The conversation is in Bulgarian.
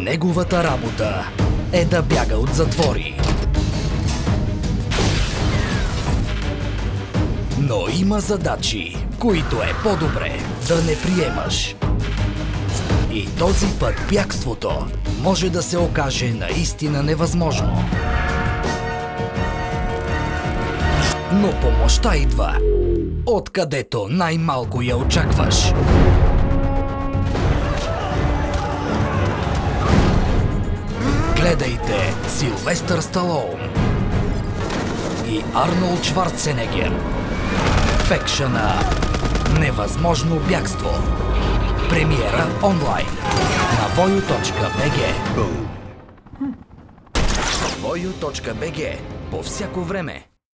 Неговата работа е да бяга от затвори. Но има задачи, които е по-добре да не приемаш. И този път бягството може да се окаже наистина невъзможно. Но помощта идва откъдето най-малко я очакваш. Гледайте Силвестър Сталоун и Арнолд Шварценегер. В екшена Невъзможно бягство. Премиера онлайн. На voyu.bg voyu.bg По всяко време